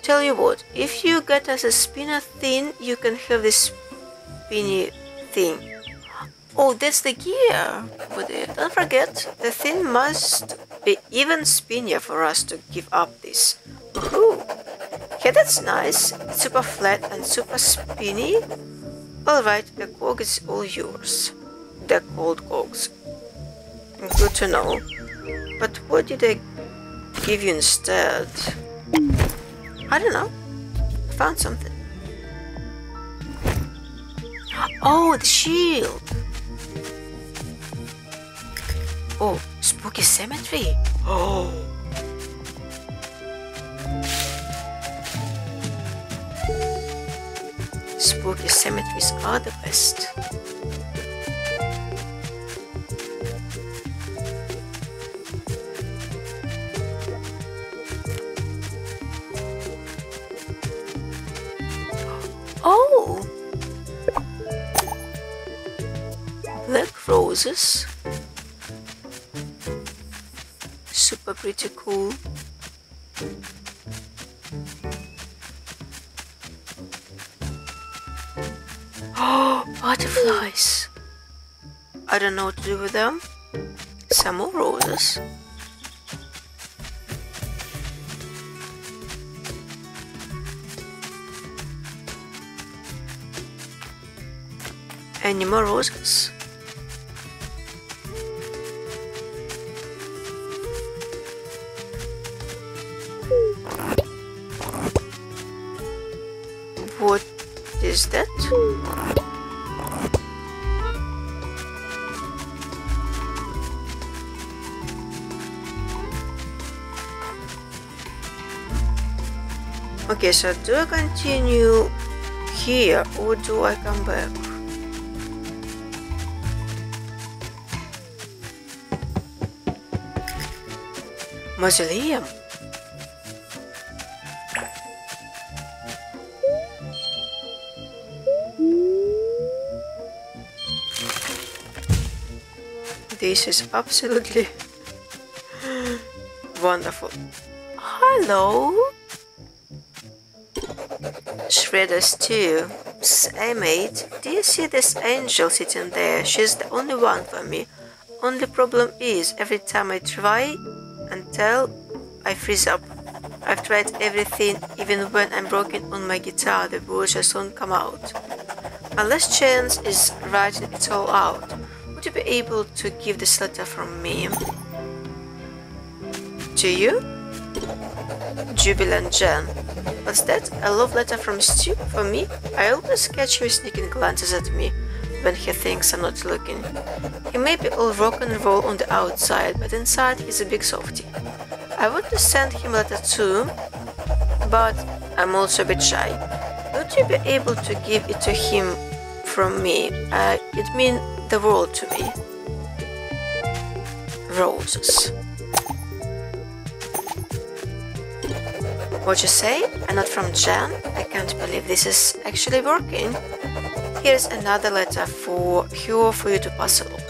Tell you what, if you get us a spinner thing, you can have this spinny thing. Oh, that's the gear with uh, it. Don't forget, the thing must be even spinier for us to give up this. Woohoo! Yeah, that's nice. It's super flat and super spinny. Alright, the cog is all yours. The cold cogs. Good to know. But what did I give you instead? I don't know. I found something. Oh, the shield! Oh, spooky cemetery. Oh. Spooky cemeteries are the best. Oh! Black roses. Pretty cool. Oh, butterflies! I don't know what to do with them. Some more roses. Any more roses? Okay, so do I continue here or do I come back? Mausoleum? This is absolutely wonderful. Hello? Shredders too. Hey mate, do you see this angel sitting there? She's the only one for me. Only problem is, every time I try and tell, I freeze up. I've tried everything, even when I'm broken on my guitar, the words just don't come out. My last chance is writing it all out Would you be able to give this letter from me to you? Jubilant Jen. What's that? A love letter from Stu for me? I always catch him sneaking glances at me when he thinks I'm not looking. He may be all rock and roll on the outside, but inside he's a big softie. I want to send him a letter too, but I'm also a bit shy. Would you be able to give it to him from me? Uh, it means the world to me. Roses. What you say? Not from Jan? I can't believe this is actually working. Here's another letter for here for you to along.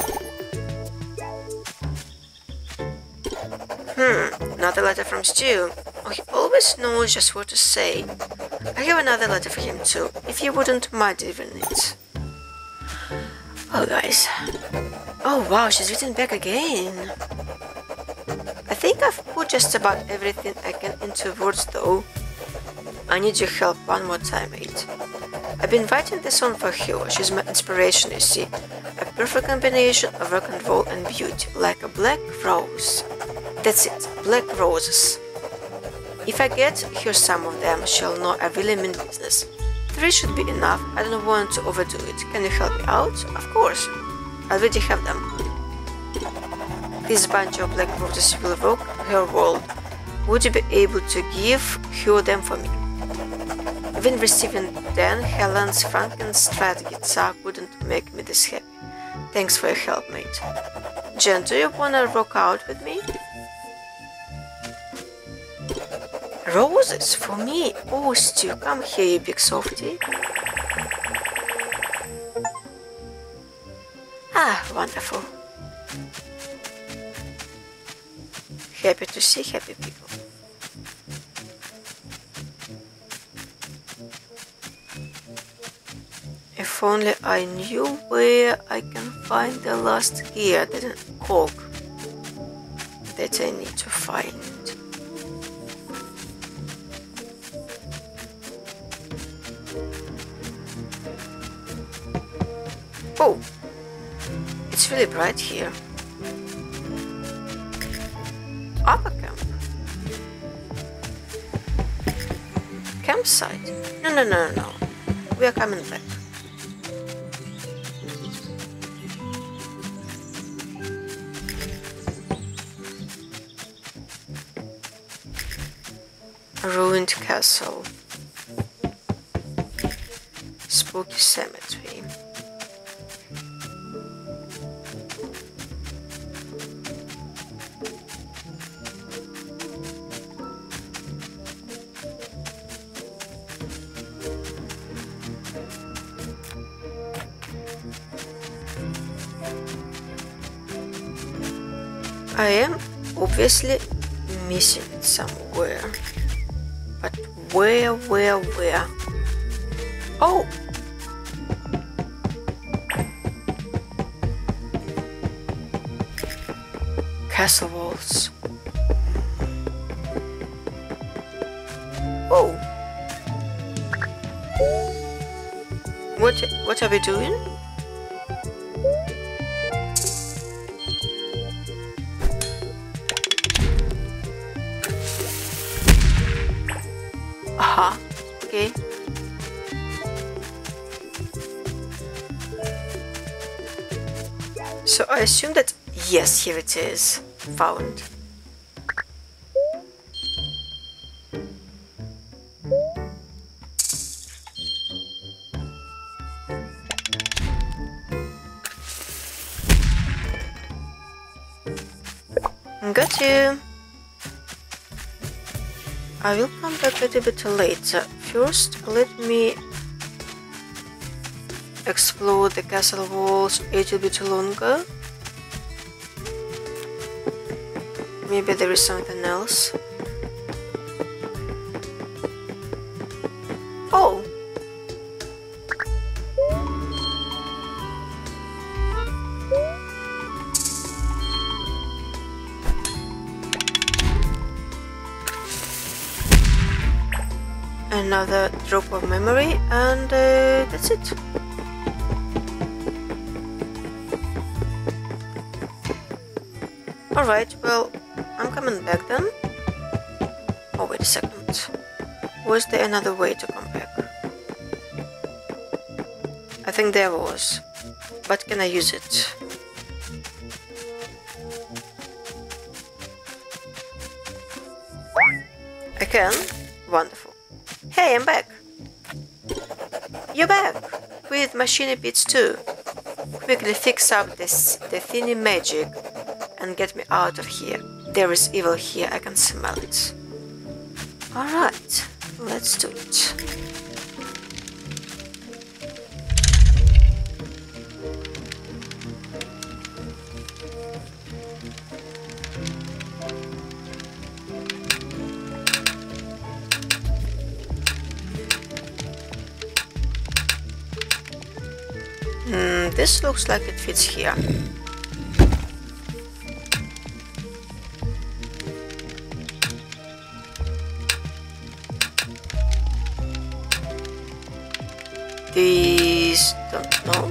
Hmm, another letter from Stu. Oh, he always knows just what to say. I have another letter for him too, if you wouldn't mind even it. Oh, guys. Oh, wow, she's written back again. I think I've put just about everything I can into words though. I need your help one more time, mate. I've been writing this song for her. She's my inspiration, you see. A perfect combination of rock and roll and beauty, like a black rose. That's it, black roses. If I get her some of them, she'll know I really mean business. Three should be enough. I don't want to overdo it. Can you help me out? Of course. I already have them. This bunch of black roses will rock her world. Would you be able to give her them for me? Even receiving Van Halen's Frankenstrat guitar couldn't make me this happy. Thanks for your help, mate. Jen, do you wanna rock out with me? Roses for me? Oh, Stu, come here, you big softy. Ah, wonderful. Happy to see happy people. If only I knew where I can find the last gear that cog that I need to find. Oh, it's really bright here. Upper camp. Campsite. No, no, no, no. We are coming back. A ruined castle. Spooky cemetery. Where, where, where? Oh! Castle walls. Oh! What, what are we doing? Yes, here it is, found. Got you. I will come back a little bit later. First, let me explore the castle walls a little bit longer. Maybe there is something else. Oh! another drop of memory and uh, that's it. Alright, well, Back then. Oh, wait a second. Was there another way to come back? I think there was. But can I use it? I can? Wonderful. Hey, I'm back. You're back with machine bits too. Quickly fix up this the thinny magic and get me out of here. There is evil here, I can smell it. Alright, let's do it. Hmm, this looks like it fits here.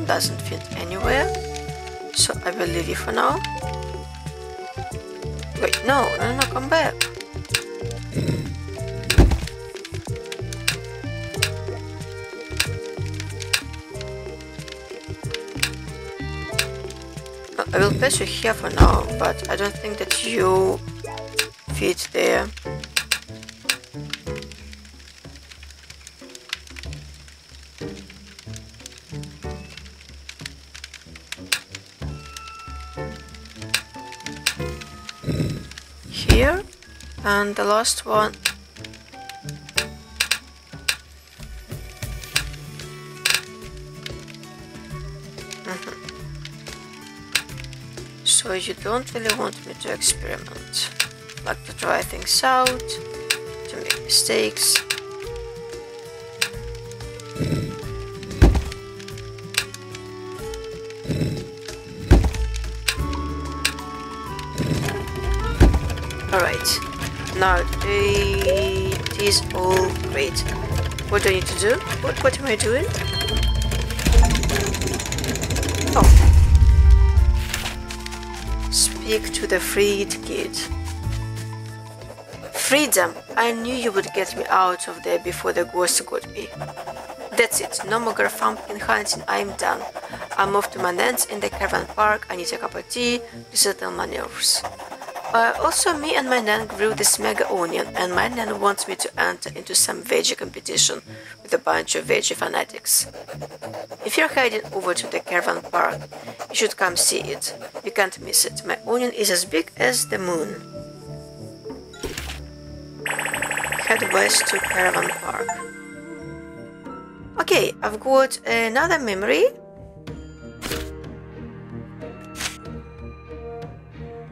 Doesn't fit anywhere. So I will leave it for now. Wait, no, no, no, come back. I will place you here for now, but I don't think that you fit there. And the last one. Mm-hmm. So you don't really want me to experiment, like to try things out, to make mistakes. Now it is all great. What do I need to do? What, what am I doing? Oh. Speak to the freed kid. Freedom! I knew you would get me out of there before the ghost got me. That's it, no more pumpkin hunting, I'm done. I'm off to my nan's in the caravan park, I need a cup of tea to settle my nerves. Uh, also, me and my nan grew this mega onion, and my nan wants me to enter into some veggie competition with a bunch of veggie fanatics. If you're heading over to the caravan park, you should come see it. You can't miss it. My onion is as big as the moon. Head west to caravan park. Okay, I've got another memory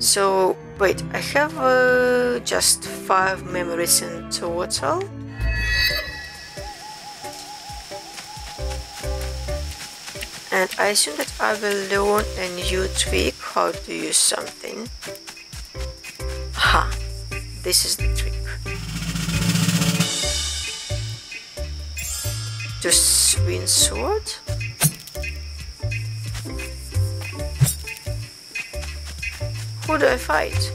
So, wait, I have uh, just five memories in total. And I assume that I will learn a new trick how to use something. Ha! This is the trick. To swing sword? Who do I fight?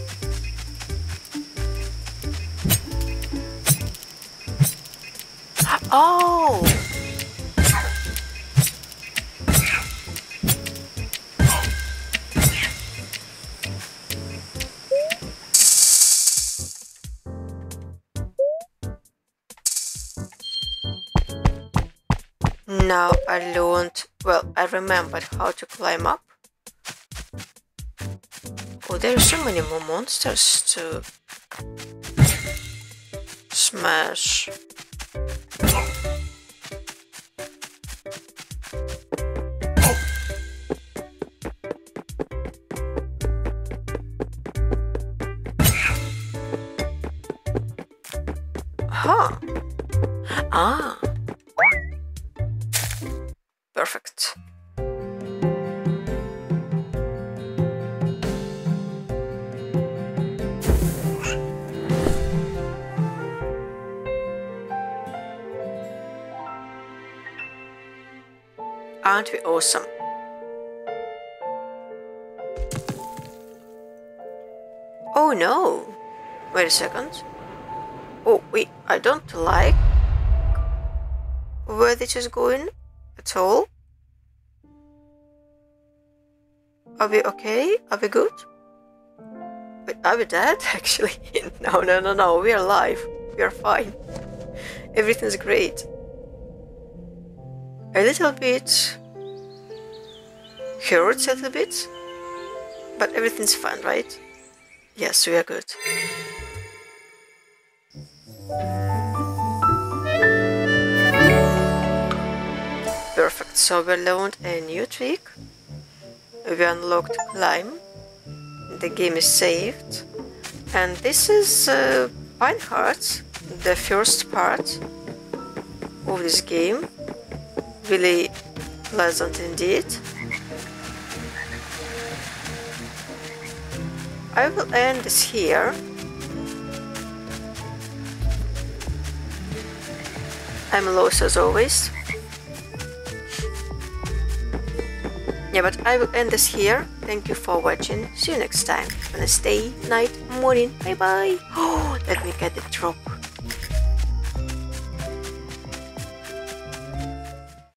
Ah, oh! Now I learned, well, I remembered how to climb up. Oh, there are so many more monsters to smash. Huh. Ah. Awesome? Oh no! Wait a second. Oh wait, I don't like where this is going at all. Are we okay? Are we good? Wait, are we dead actually? no, no, no, no, we are alive. We are fine. Everything's great a little bit hurts a little bit, but everything's fine, right? Yes, we are good. Perfect, so we learned a new trick. We unlocked climb. The game is saved. And this is uh, the first part of this game really pleasant indeed. I will end this here. I'm lost as always. Yeah, but I will end this here. Thank you for watching. See you next time. Have a nice day, night, morning. Bye bye. Oh, let me get the drop.